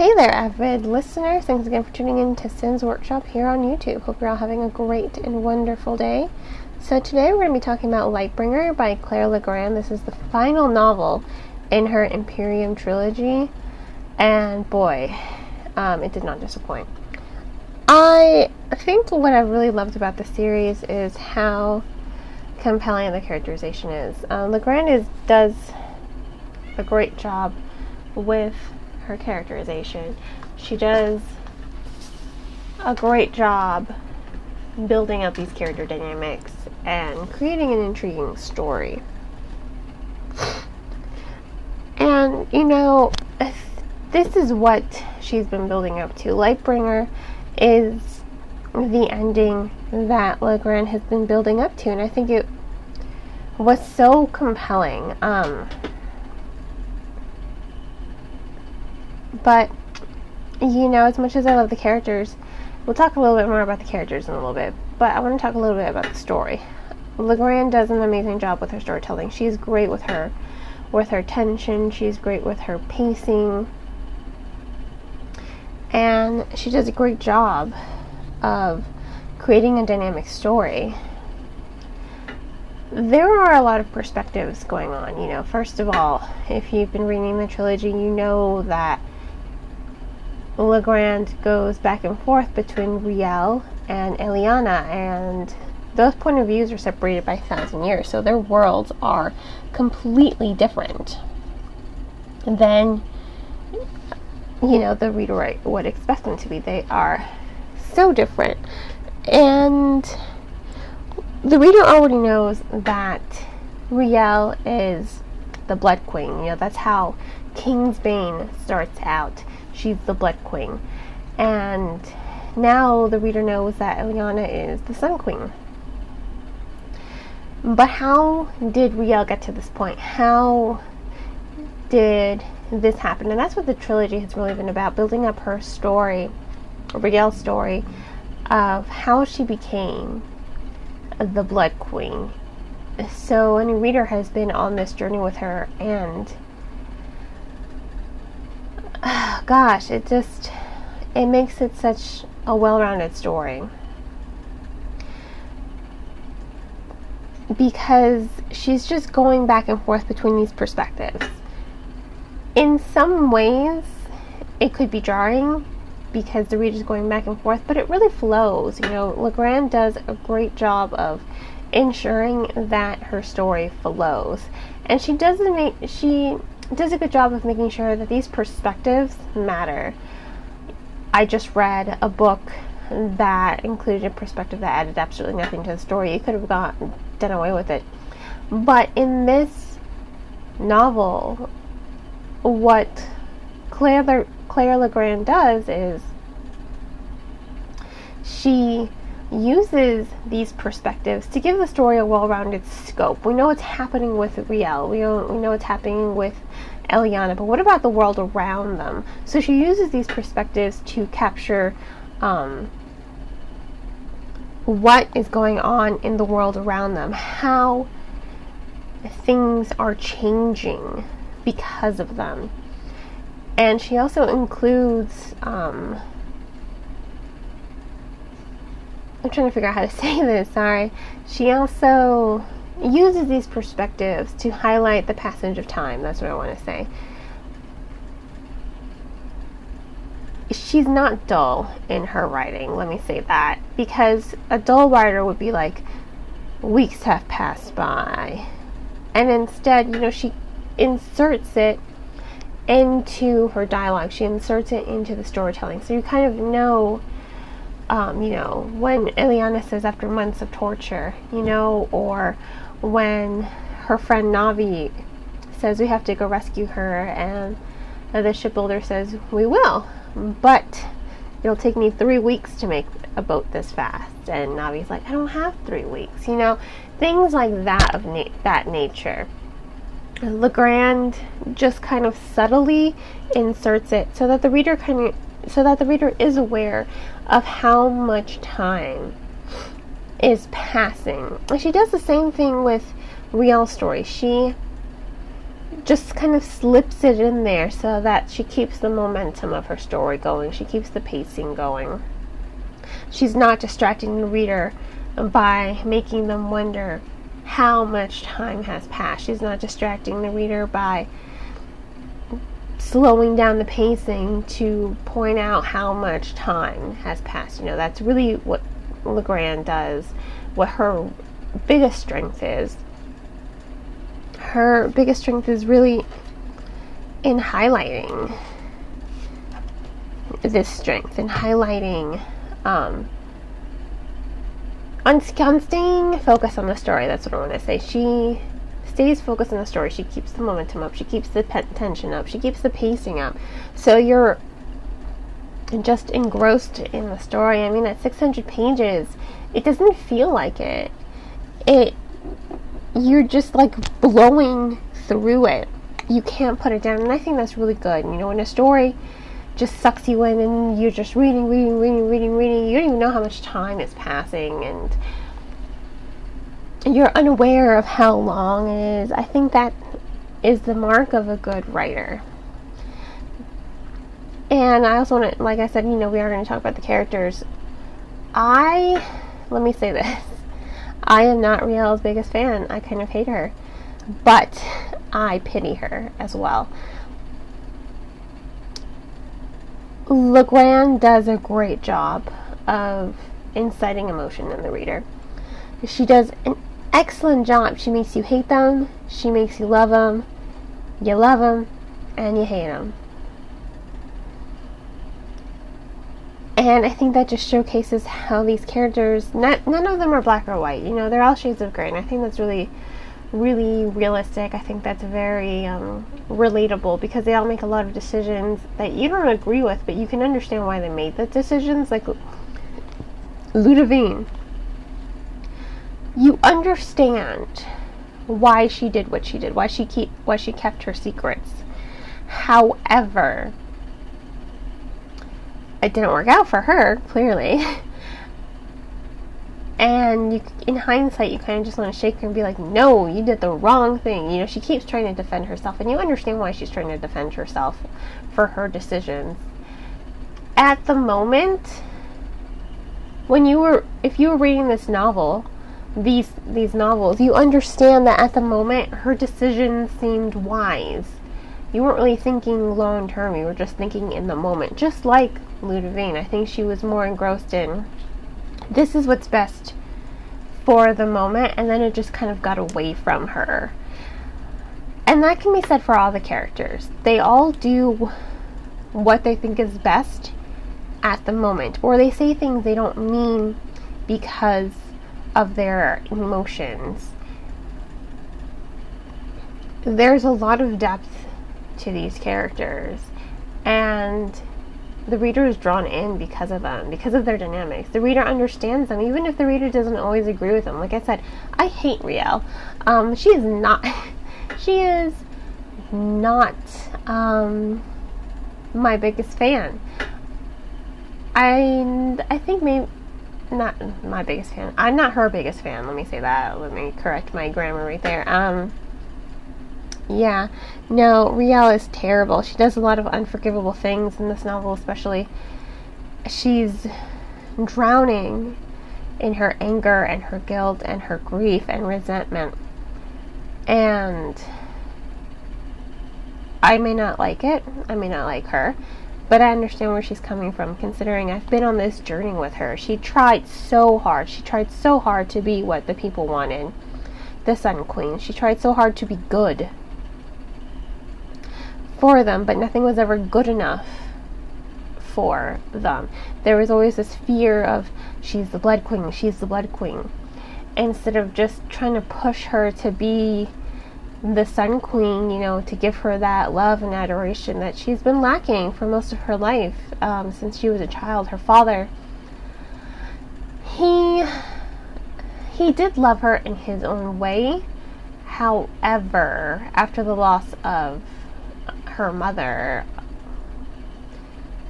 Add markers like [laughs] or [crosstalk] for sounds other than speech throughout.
Hey there, avid listener. Thanks again for tuning in to Cyn's Workshop here on YouTube. Hope you're all having a great and wonderful day. So, today we're going to be talking about Lightbringer by Claire Legrand. This is the final novel in her Empirium trilogy, and boy, um, it did not disappoint. I think what I really loved about the series is how compelling the characterization is. Uh, Legrand is does a great job with her characterization. She does a great job building up these character dynamics and creating an intriguing story. And, you know, this is what she's been building up to. Lightbringer is the ending that Legrand has been building up to, and I think it was so compelling. Um, but you know, as much as I love the characters, we'll talk a little bit more about the characters in a little bit. But I want to talk a little bit about the story. Legrand does an amazing job with her storytelling. She's great with her with her tension. She's great with her pacing. And she does a great job of creating a dynamic story. There are a lot of perspectives going on. You know, first of all, if you've been reading the trilogy, you know that Legrand goes back and forth between Riel and Eliana, and those point of views are separated by a thousand years, so their worlds are completely different than you know the reader would expect them to be. They are so different, and the reader already knows that Riel is the Blood Queen. You know that's how King's Kingsbane starts out she's the Blood Queen. And now the reader knows that Eliana is the Sun Queen. But how did Riel get to this point? How did this happen? And that's what the trilogy has really been about building up her story, Riel's story, of how she became the Blood Queen. So, any reader has been on this journey with her, and [sighs] gosh, it just it makes it such a well-rounded story. Because she's just going back and forth between these perspectives. In some ways, it could be jarring because the reader's going back and forth, but it really flows. You know, Legrand does a great job of ensuring that her story flows. And she doesn't make she does a good job of making sure that these perspectives matter. I just read a book that included a perspective that added absolutely nothing to the story. You could have got done away with it. But in this novel, what Claire Claire Legrand does is she uses these perspectives to give the story a well-rounded scope. We know what's happening with Riel. We know, we know what's happening with Eliana, but what about the world around them? So she uses these perspectives to capture um, what is going on in the world around them, how things are changing because of them. And she also includes um, I'm trying to figure out how to [laughs] say this, sorry. She also uses these perspectives to highlight the passage of time. That's what I want to say. She's not dull in her writing, let me say that, because a dull writer would be like, weeks have passed by. And instead, you know, she inserts it into her dialogue, she inserts it into the storytelling. So you kind of know um, you know, when Eliana says after months of torture, you know, or when her friend Navi says we have to go rescue her, and the shipbuilder says we will, but it'll take me three weeks to make a boat this fast. And Navi's like, I don't have three weeks, you know, things like that of na- that nature. Legrand just kind of subtly inserts it so that the reader kind of so that the reader is aware of how much time is passing. And she does the same thing with real story. She just kind of slips it in there so that she keeps the momentum of her story going. She keeps the pacing going. She's not distracting the reader by making them wonder how much time has passed. She's not distracting the reader by slowing down the pacing to point out how much time has passed. You know, that's really what Legrand does, what her biggest strength is. Her biggest strength is really in highlighting this strength and highlighting um, on, on staying focused on the story. That's what I want to say. She stays focused on the story. She keeps the momentum up. She keeps the tension up. She keeps the pacing up. So you're just engrossed in the story. I mean, at 600 pages, it doesn't feel like it. It you're just like blowing through it. You can't put it down, and I think that's really good. You know, when a story just sucks you in and you're just reading, reading, reading, reading, reading. You don't even know how much time is passing and you're unaware of how long it is. I think that is the mark of a good writer. And I also want to, like I said, you know, we are going to talk about the characters. I, let me say this [laughs] I am not Riel's biggest fan. I kind of hate her. But I pity her as well. Legrand does a great job of inciting emotion in the reader. She does an excellent job. She makes you hate them, she makes you love them, you love them, and you hate them. And I think that just showcases how these characters, not, none of them are black or white, you know, they're all shades of gray, and I think that's really really realistic. I think that's very um, relatable because they all make a lot of decisions that you don't agree with, but you can understand why they made the decisions. Like Ludivine, you understand why she did what she did, why she keep why she kept her secrets. However, it didn't work out for her, clearly. [laughs] And you, in hindsight, you kind of just want to shake her and be like, no, you did the wrong thing. You know, she keeps trying to defend herself, and you understand why she's trying to defend herself for her decisions. At the moment, when you were, if you were reading this novel, these these novels, you understand that at the moment her decision seemed wise. You weren't really thinking long term. You were just thinking in the moment, just like Ludivine. I think she was more engrossed in this is what's best for the moment, and then it just kind of got away from her. And that can be said for all the characters. They all do what they think is best at the moment, or they say things they don't mean because of their emotions. There's a lot of depth to these characters, and the reader is drawn in because of them, because of their dynamics. The reader understands them, even if the reader doesn't always agree with them. Like I said, I hate Riel. Um, she is not. [laughs] she is not um, my biggest fan. I I think maybe not my biggest fan. I'm not her biggest fan. Let me say that. Let me correct my grammar right there. Um, yeah, no, Riel is terrible. She does a lot of unforgivable things in this novel, especially. She's drowning in her anger and her guilt and her grief and resentment. And I may not like it, I may not like her, but I understand where she's coming from considering I've been on this journey with her. She tried so hard. She tried so hard to be what the people wanted. The Sun Queen. She tried so hard to be good for them, but nothing was ever good enough for them. There was always this fear of she's the blood queen, she's the blood queen. Instead of just trying to push her to be the sun queen, you know, to give her that love and adoration that she's been lacking for most of her life um, since she was a child. Her father, he he did love her in his own way. However, after the loss of her mother,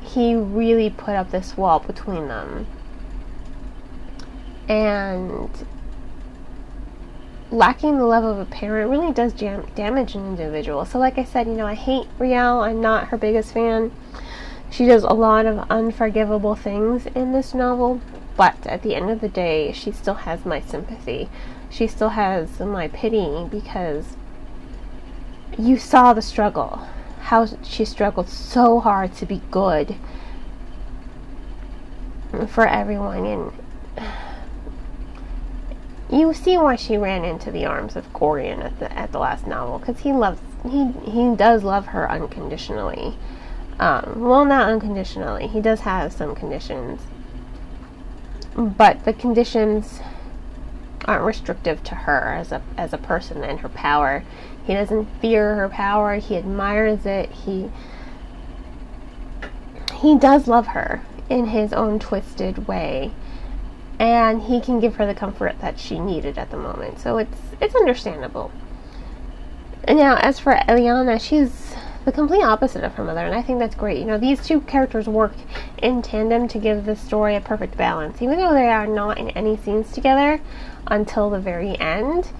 he really put up this wall between them. And lacking the love of a parent really does jam- damage an individual. So, like I said, you know, I hate Riel. I'm not her biggest fan. She does a lot of unforgivable things in this novel, but at the end of the day, she still has my sympathy. She still has my pity because you saw the struggle. How she struggled so hard to be good for everyone and you see why she ran into the arms of Corien at the at the last novel because he loves he he does love her unconditionally. Um, well, not unconditionally. He does have some conditions, but the conditions aren't restrictive to her as a as a person and her power. He doesn't fear her power. He admires it. He he does love her in his own twisted way and he can give her the comfort that she needed at the moment. So it's it's understandable. And now as for Eliana, she's the complete opposite of her mother, and I think that's great. You know, these two characters work in tandem to give the story a perfect balance. Even though they are not in any scenes together until the very end,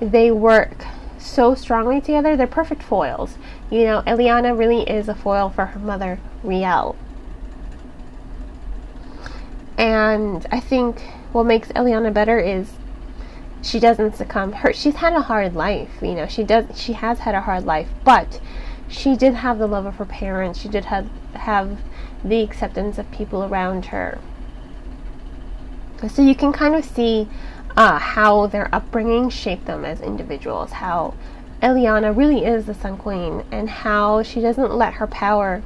they work so strongly together. They're perfect foils. You know, Eliana really is a foil for her mother, Riel. And I think what makes Eliana better is she doesn't succumb. Her she's had a hard life, you know. She does she has had a hard life, but she did have the love of her parents. She did have have the acceptance of people around her. So you can kind of see uh, how their upbringing shaped them as individuals. How Eliana really is the Sun Queen, and how she doesn't let her power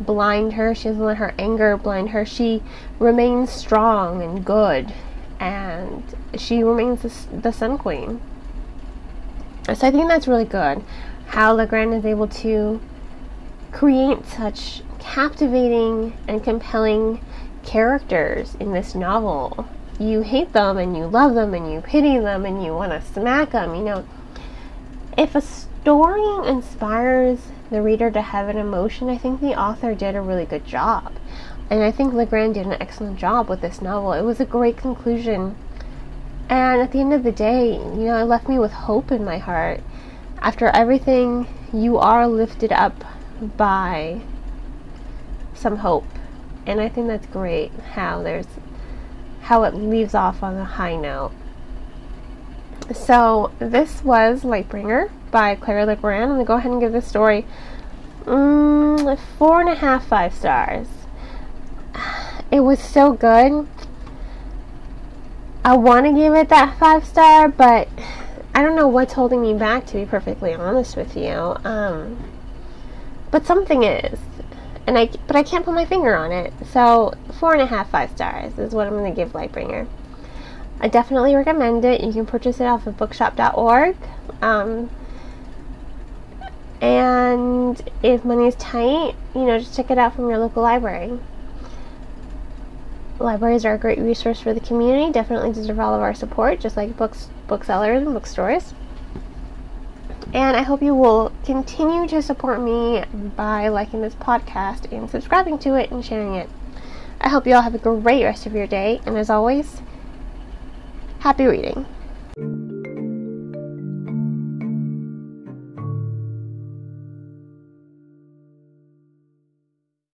blind her. She doesn't let her anger blind her. She remains strong and good, and she remains the, the Sun Queen. So I think that's really good. How Legrand is able to create such captivating and compelling characters in this novel. You hate them and you love them and you pity them and you want to smack them. You know, if a story inspires the reader to have an emotion, I think the author did a really good job. And I think Legrand did an excellent job with this novel. It was a great conclusion. And at the end of the day, you know, it left me with hope in my heart. After everything, you are lifted up by some hope. And I think that's great how there's how it leaves off on a high note. So this was Lightbringer by Claire Legrand. I'm going to go ahead and give this story mm, four and a half, five stars. It was so good. I want to give it that five star, but I don't know what's holding me back, to be perfectly honest with you. Um, but something is, and I but I can't put my finger on it. So four and a half, five stars is what I'm going to give Lightbringer. I definitely recommend it. You can purchase it off of bookshop.org. Um, and if money is tight, you know, just check it out from your local library. Libraries are a great resource for the community, definitely deserve all of our support, just like books, booksellers and bookstores. And I hope you will continue to support me by liking this podcast and subscribing to it and sharing it. I hope you all have a great rest of your day, and as always, happy reading.